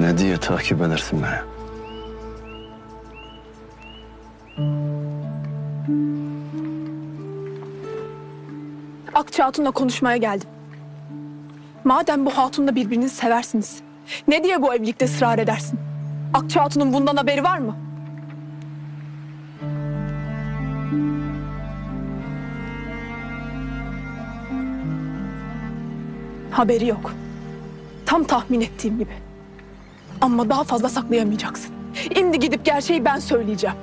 Ne diye takip edersin beni? Akça Hatun'la konuşmaya geldim. Madem bu hatunla birbirinizi seversiniz, ne diye bu evlilikte ısrar edersin? Akça Hatun'un bundan haberi var mı? Haberi yok. Tam tahmin ettiğim gibi. Ama daha fazla saklayamayacaksın. Şimdi gidip gerçeği ben söyleyeceğim.